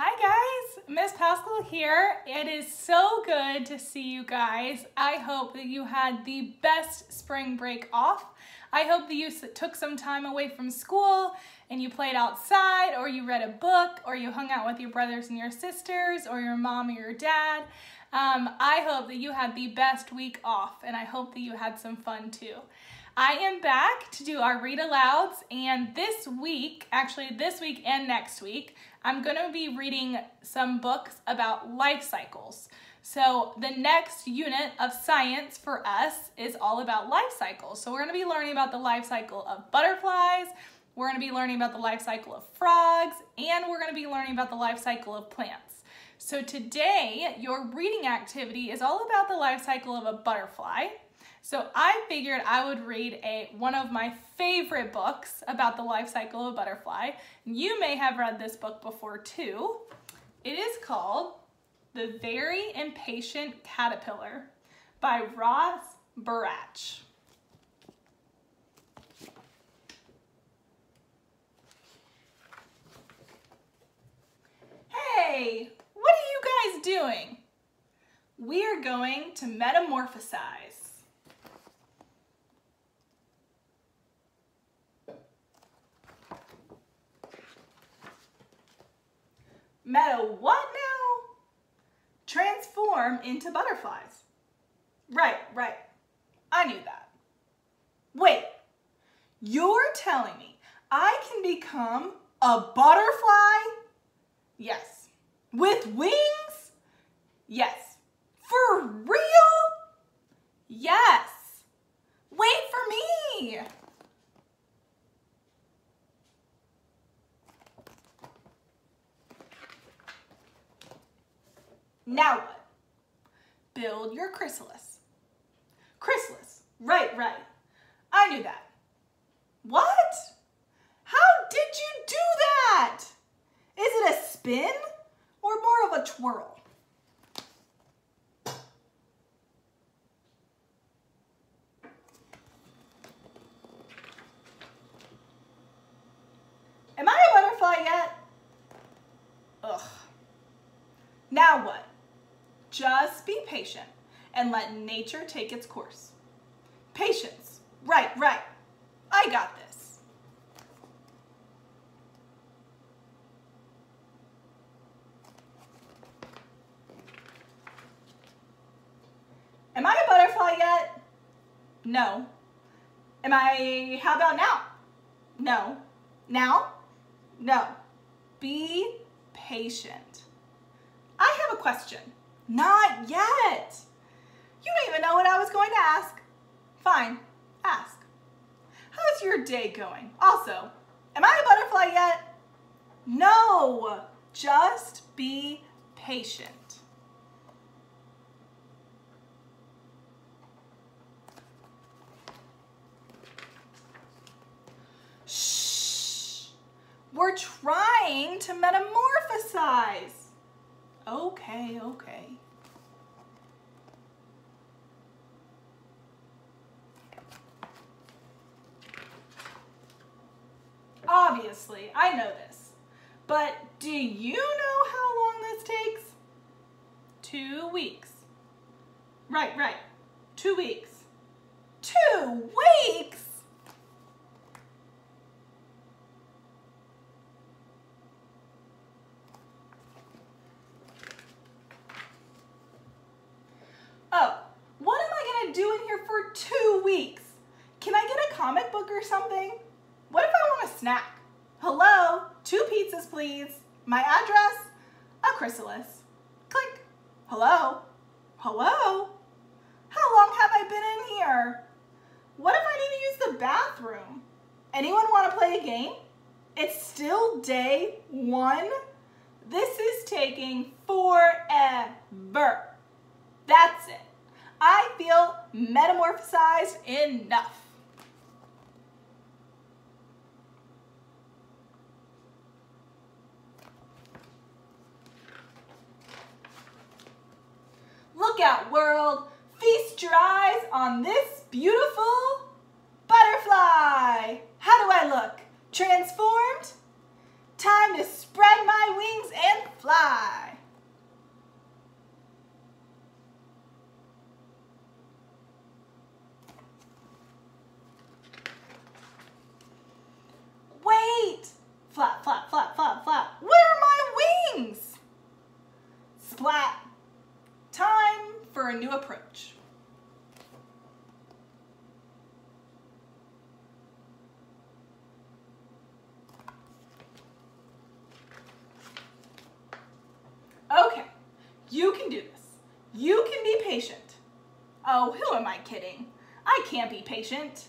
Hi guys, Miss Paschal here. It is so good to see you guys. I hope that you had the best spring break off. I hope that you took some time away from school and you played outside or you read a book or you hung out with your brothers and your sisters or your mom or your dad. Um, I hope that you had the best week off and I hope that you had some fun too. I am back to do our read alouds and this week, actually this week and next week, I'm gonna be reading some books about life cycles. So the next unit of science for us is all about life cycles. So we're gonna be learning about the life cycle of butterflies, we're gonna be learning about the life cycle of frogs, and we're gonna be learning about the life cycle of plants. So today, your reading activity is all about the life cycle of a butterfly. So I figured I would read a one of my favorite books about the life cycle of a butterfly. You may have read this book before too. It is called The Very Impatient Caterpillar by Ross Burach. Hey, doing? We're going to metamorphosize. Meta what now? Transform into butterflies. Right, right. I knew that. Wait, you're telling me I can become a butterfly? Yes. With wings? Yes. For real? Yes. Wait for me. Now what? Build your chrysalis. Chrysalis, right, right. I knew that. What? How did you do that? Is it a spin or more of a twirl? Am I a butterfly yet? Ugh. Now what? Just be patient and let nature take its course. Patience. Right, right. I got this. Am I a butterfly yet? No. Am I, how about now? No. Now? No. Be patient. I have a question. Not yet. You don't even know what I was going to ask. Fine, ask. How's your day going? Also, am I a butterfly yet? No, just be patient. Shh, we're trying to metamorphosize. Okay, okay. Obviously, I know this. But do you know how long this takes? Two weeks. Right, right. Two weeks. Two weeks? Oh, what am I gonna do in here for two weeks? Can I get a comic book or something? What if I want a snack? Hello, two pizzas please. My address, a chrysalis. Click. Hello? Hello? How long have I been in here? What if I need to use the bathroom? Anyone want to play a game? It's still day one. This is taking forever. That's it. I feel metamorphosized enough. Look out, world. Feast your eyes on this beautiful butterfly. How do I look? Transformed? Time to spread my wings and fly. for a new approach. Okay, you can do this. You can be patient. Oh, who am I kidding? I can't be patient.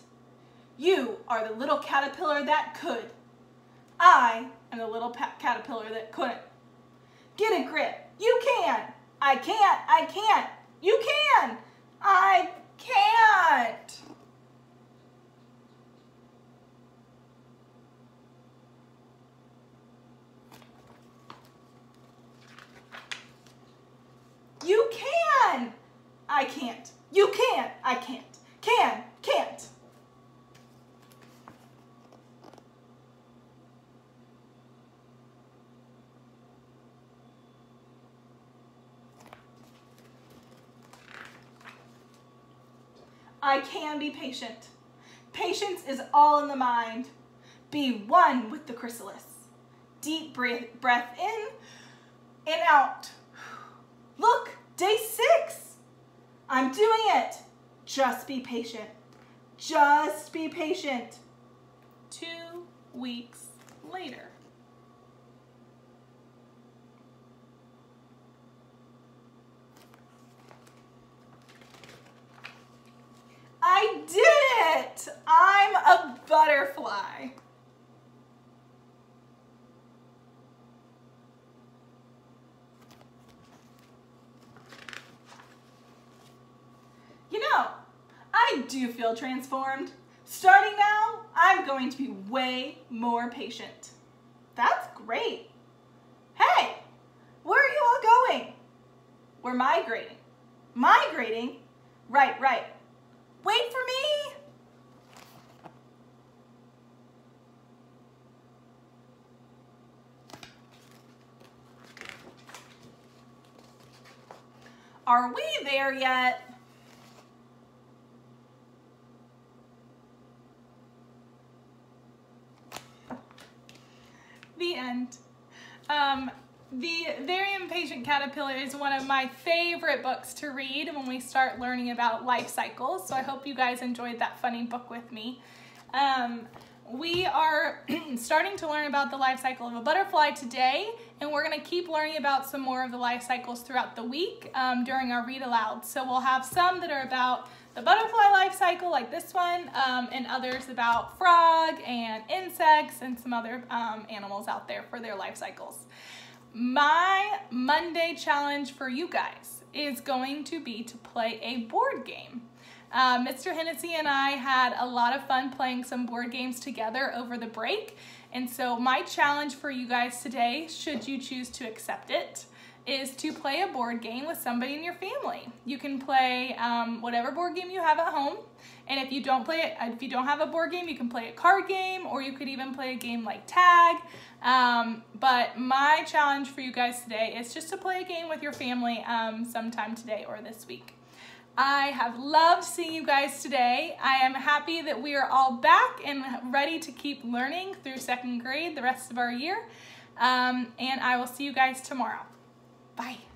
You are the little caterpillar that could. I am the little caterpillar that couldn't. Get a grip. You can. I can't. I can't. You can. I can't. You can. I can't. You can. I can't. Can. Can't. I can be patient. Patience is all in the mind. Be one with the chrysalis. Deep breath in and out. Look, day six. I'm doing it. Just be patient. Just be patient. Two weeks later. I did it! I'm a butterfly. You know, I do feel transformed. Starting now, I'm going to be way more patient. That's great. Hey, where are you all going? We're migrating. Migrating? Right, right. Wait for me! Are we there yet? The end. Um, the Very Impatient Caterpillar is one of my favorite books to read when we start learning about life cycles, so I hope you guys enjoyed that funny book with me. Um, we are starting to learn about the life cycle of a butterfly today, and we're going to keep learning about some more of the life cycles throughout the week um, during our read aloud. So we'll have some that are about the butterfly life cycle, like this one, um, and others about frog and insects and some other um, animals out there for their life cycles. My Monday challenge for you guys is going to be to play a board game. Uh, Mr. Hennessy and I had a lot of fun playing some board games together over the break. And so my challenge for you guys today, should you choose to accept it, is to play a board game with somebody in your family. You can play um, whatever board game you have at home. And if you don't play it, if you don't have a board game, you can play a card game or you could even play a game like tag. Um, but my challenge for you guys today is just to play a game with your family um, sometime today or this week. I have loved seeing you guys today. I am happy that we are all back and ready to keep learning through second grade the rest of our year. Um, and I will see you guys tomorrow. Bye.